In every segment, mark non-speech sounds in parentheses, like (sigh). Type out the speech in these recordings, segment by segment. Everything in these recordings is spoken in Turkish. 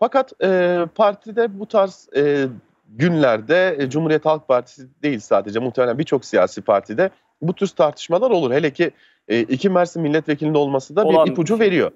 Fakat e, partide bu tarz e, günlerde e, Cumhuriyet Halk Partisi değil sadece muhtemelen birçok siyasi partide bu tür tartışmalar olur. Hele ki e, iki Mersin milletvekilinin olması da Olan bir ipucu şey. veriyor.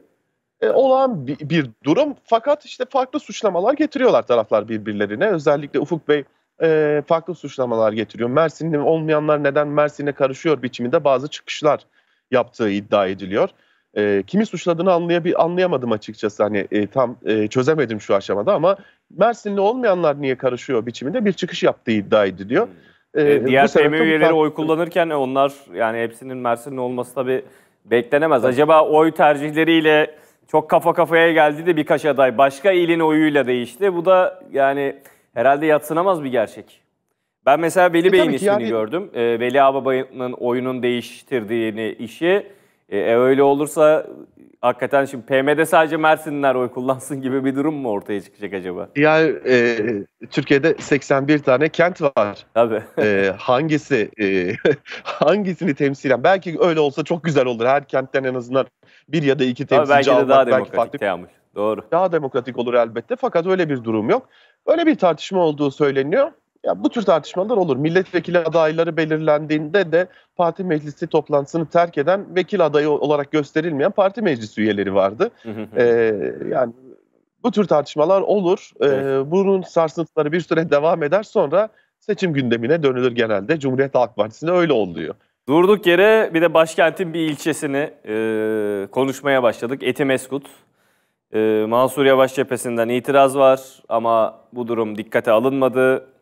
E, olan bir, bir durum fakat işte farklı suçlamalar getiriyorlar taraflar birbirlerine. Özellikle Ufuk Bey e, farklı suçlamalar getiriyor. Mersinli olmayanlar neden Mersin'e karışıyor biçiminde bazı çıkışlar yaptığı iddia ediliyor. E, kimi suçladığını anlayabil anlayamadım açıkçası. Hani e, tam e, çözemedim şu aşamada ama Mersinli olmayanlar niye karışıyor biçiminde bir çıkış yaptığı iddia ediliyor. E, e, diğer PM üyeleri oy kullanırken onlar yani hepsinin Mersinli olması tabii beklenemez. Acaba oy tercihleriyle çok kafa kafaya geldi de birkaç aday başka ilin oyuyla değişti. Bu da yani herhalde yatsınamaz bir gerçek. Ben mesela Veli e, Bey'in ismini yani... gördüm. E, Veli Ağabey'in oyunun değiştirdiğini işi. E, e, öyle olursa hakikaten şimdi PM'de sadece Mersinliler oy kullansın gibi bir durum mu ortaya çıkacak acaba? Yani e, Türkiye'de 81 tane kent var. Tabii. E, hangisi e, (laughs) hangisini temsilen? Belki öyle olsa çok güzel olur. Her kentten en azından bir ya da iki temsilci belki de daha demokratik farklı, Teamül. Doğru. Daha demokratik olur elbette fakat öyle bir durum yok. Öyle bir tartışma olduğu söyleniyor. Ya bu tür tartışmalar olur. Milletvekili adayları belirlendiğinde de parti meclisi toplantısını terk eden vekil adayı olarak gösterilmeyen parti meclisi üyeleri vardı. ee, yani bu tür tartışmalar olur. Ee, bunun sarsıntıları bir süre devam eder sonra seçim gündemine dönülür genelde. Cumhuriyet Halk Partisi'nde öyle oluyor. Durduk yere bir de başkentin bir ilçesini e, konuşmaya başladık. Etimeskut. E, Mansur Yavaş cephesinden itiraz var ama bu durum dikkate alınmadı.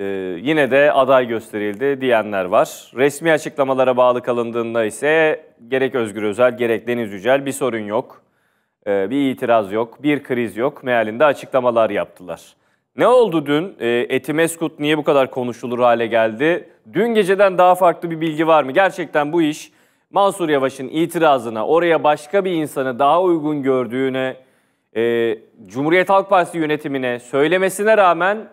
E, yine de aday gösterildi diyenler var. Resmi açıklamalara bağlı kalındığında ise gerek Özgür Özel gerek Deniz Yücel bir sorun yok. E, bir itiraz yok, bir kriz yok. Mealinde açıklamalar yaptılar. Ne oldu dün? E, Etimeskut niye bu kadar konuşulur hale geldi? Dün geceden daha farklı bir bilgi var mı? Gerçekten bu iş Mansur Yavaş'ın itirazına, oraya başka bir insanı daha uygun gördüğüne, e, Cumhuriyet Halk Partisi yönetimine söylemesine rağmen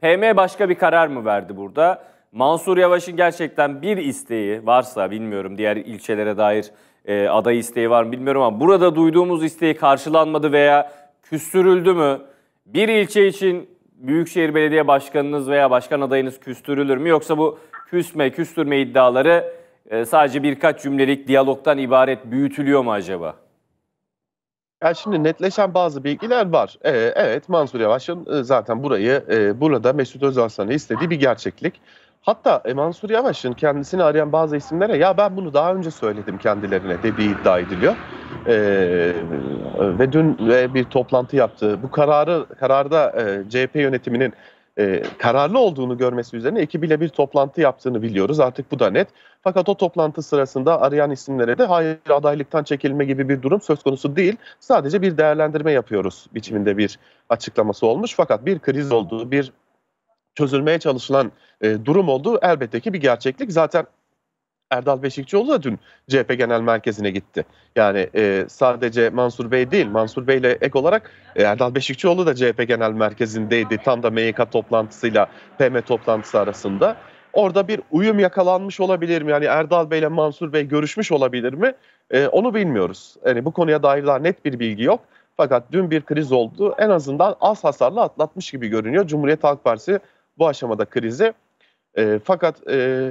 PM başka bir karar mı verdi burada? Mansur Yavaş'ın gerçekten bir isteği varsa bilmiyorum diğer ilçelere dair e, aday isteği var mı bilmiyorum ama burada duyduğumuz isteği karşılanmadı veya küstürüldü mü? Bir ilçe için Büyükşehir Belediye Başkanınız veya başkan adayınız küstürülür mü? Yoksa bu küsme, küstürme iddiaları e, sadece birkaç cümlelik diyalogtan ibaret büyütülüyor mu acaba? Ya şimdi netleşen bazı bilgiler var. Ee, evet Mansur Yavaş'ın e, zaten burayı e, burada Mesut Özalsan'ı istediği bir gerçeklik. Hatta e, Mansur Yavaş'ın kendisini arayan bazı isimlere ya ben bunu daha önce söyledim kendilerine dediği iddia ediliyor. E, ve dün ve bir toplantı yaptı. Bu kararı kararda e, CHP yönetiminin e, kararlı olduğunu görmesi üzerine ekibiyle bir toplantı yaptığını biliyoruz. Artık bu da net. Fakat o toplantı sırasında arayan isimlere de hayır adaylıktan çekilme gibi bir durum söz konusu değil. Sadece bir değerlendirme yapıyoruz biçiminde bir açıklaması olmuş. Fakat bir kriz olduğu, bir çözülmeye çalışılan e, durum olduğu elbette ki bir gerçeklik. Zaten Erdal Beşikçioğlu da dün CHP Genel Merkezi'ne gitti. Yani e, sadece Mansur Bey değil, Mansur Bey ile ek olarak e, Erdal Beşikçioğlu da CHP Genel Merkezi'ndeydi. Tam da MYK toplantısıyla PM toplantısı arasında. Orada bir uyum yakalanmış olabilir mi? Yani Erdal Bey ile Mansur Bey görüşmüş olabilir mi? E, onu bilmiyoruz. Yani bu konuya dair daha net bir bilgi yok. Fakat dün bir kriz oldu. En azından az hasarlı atlatmış gibi görünüyor. Cumhuriyet Halk Partisi bu aşamada krizi. E, fakat e,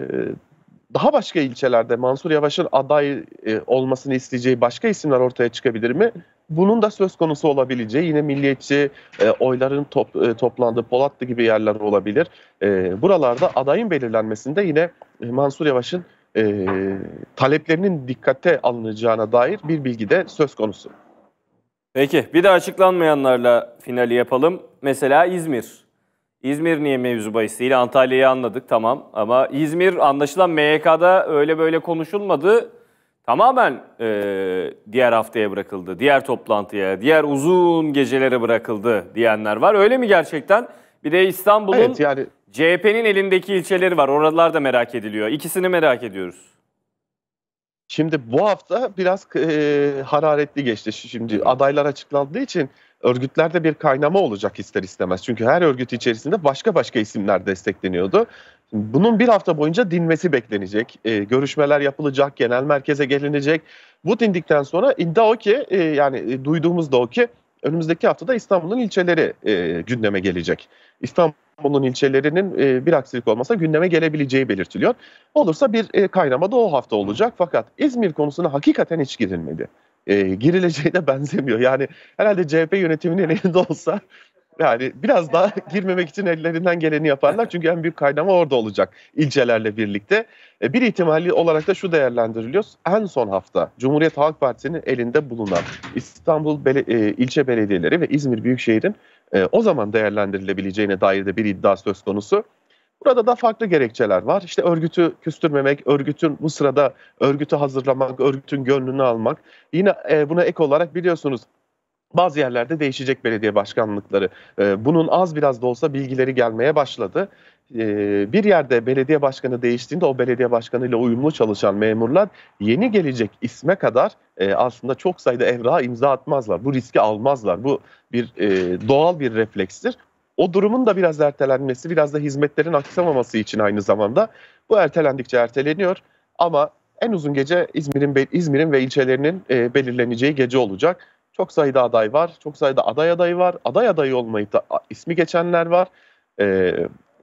daha başka ilçelerde Mansur Yavaş'ın aday e, olmasını isteyeceği başka isimler ortaya çıkabilir mi? Bunun da söz konusu olabileceği yine milliyetçi e, oyların top, e, toplandığı Polatlı gibi yerler olabilir. E, buralarda adayın belirlenmesinde yine e, Mansur Yavaş'ın e, taleplerinin dikkate alınacağına dair bir bilgi de söz konusu. Peki bir de açıklanmayanlarla finali yapalım. Mesela İzmir. İzmir niye mevzu bahis değil? Antalya'yı anladık tamam ama İzmir anlaşılan MYK'da öyle böyle konuşulmadı. Tamamen e, diğer haftaya bırakıldı, diğer toplantıya, diğer uzun gecelere bırakıldı diyenler var. Öyle mi gerçekten? Bir de İstanbul'un evet, yani... CHP'nin elindeki ilçeleri var. Oralar da merak ediliyor. İkisini merak ediyoruz. Şimdi bu hafta biraz e, hararetli geçti. Şimdi adaylar açıklandığı için örgütlerde bir kaynama olacak ister istemez. Çünkü her örgüt içerisinde başka başka isimler destekleniyordu. Bunun bir hafta boyunca dinmesi beklenecek. E, görüşmeler yapılacak, genel merkeze gelinecek. Bu dindikten sonra iddia o ki, e, yani e, duyduğumuz da o ki önümüzdeki haftada İstanbul'un ilçeleri e, gündeme gelecek. İstanbul'un ilçelerinin e, bir aksilik olmasa gündeme gelebileceği belirtiliyor. Olursa bir e, kaynama da o hafta olacak fakat İzmir konusuna hakikaten hiç girilmedi. E, girileceği de (laughs) benzemiyor. Yani herhalde CHP yönetiminin elinde olsa yani biraz daha girmemek için ellerinden geleni yaparlar. Çünkü en büyük kaynama orada olacak ilçelerle birlikte. E, bir ihtimali olarak da şu değerlendiriliyor. En son hafta Cumhuriyet Halk Partisi'nin elinde bulunan İstanbul Bele e, ilçe belediyeleri ve İzmir Büyükşehir'in e, o zaman değerlendirilebileceğine dair de bir iddia söz konusu. Burada da farklı gerekçeler var. İşte örgütü küstürmemek, örgütün bu sırada örgütü hazırlamak, örgütün gönlünü almak. Yine e, buna ek olarak biliyorsunuz bazı yerlerde değişecek belediye başkanlıkları. Ee, bunun az biraz da olsa bilgileri gelmeye başladı. Ee, bir yerde belediye başkanı değiştiğinde o belediye başkanıyla uyumlu çalışan memurlar yeni gelecek isme kadar e, aslında çok sayıda evrağa imza atmazlar. Bu riski almazlar. Bu bir e, doğal bir reflekstir. O durumun da biraz ertelenmesi, biraz da hizmetlerin aksamaması için aynı zamanda bu ertelendikçe erteleniyor. Ama en uzun gece İzmir'in İzmir'in ve ilçelerinin e, belirleneceği gece olacak. Çok sayıda aday var. Çok sayıda aday adayı var. Aday adayı olmayı da ismi geçenler var. E,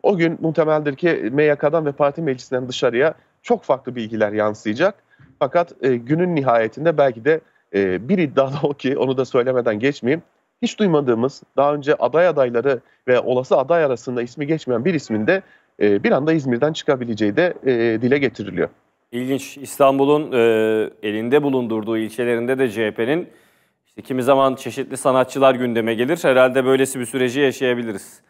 o gün muhtemeldir ki MYK'dan ve parti meclisinden dışarıya çok farklı bilgiler yansıyacak. Fakat e, günün nihayetinde belki de e, bir iddia da o ki onu da söylemeden geçmeyeyim. Hiç duymadığımız daha önce aday adayları ve olası aday arasında ismi geçmeyen bir ismin de e, bir anda İzmir'den çıkabileceği de e, dile getiriliyor. İlginç. İstanbul'un e, elinde bulundurduğu ilçelerinde de CHP'nin işte kimi zaman çeşitli sanatçılar gündeme gelir. Herhalde böylesi bir süreci yaşayabiliriz.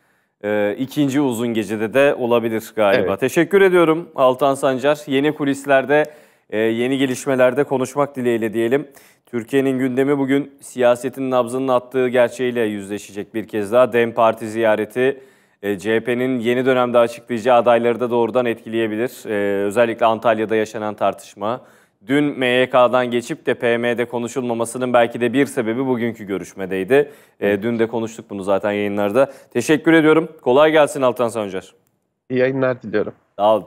Ee, ikinci uzun gecede de olabilir galiba. Evet. Teşekkür ediyorum Altan Sancar. Yeni kulislerde, e, yeni gelişmelerde konuşmak dileğiyle diyelim. Türkiye'nin gündemi bugün siyasetin nabzının attığı gerçeğiyle yüzleşecek bir kez daha. DEM Parti ziyareti e, CHP'nin yeni dönemde açıklayacağı adayları da doğrudan etkileyebilir. E, özellikle Antalya'da yaşanan tartışma dün MYK'dan geçip de PM'de konuşulmamasının belki de bir sebebi bugünkü görüşmedeydi. E, dün de konuştuk bunu zaten yayınlarda. Teşekkür ediyorum. Kolay gelsin Altan Sancar. İyi yayınlar diliyorum. Sağ olun.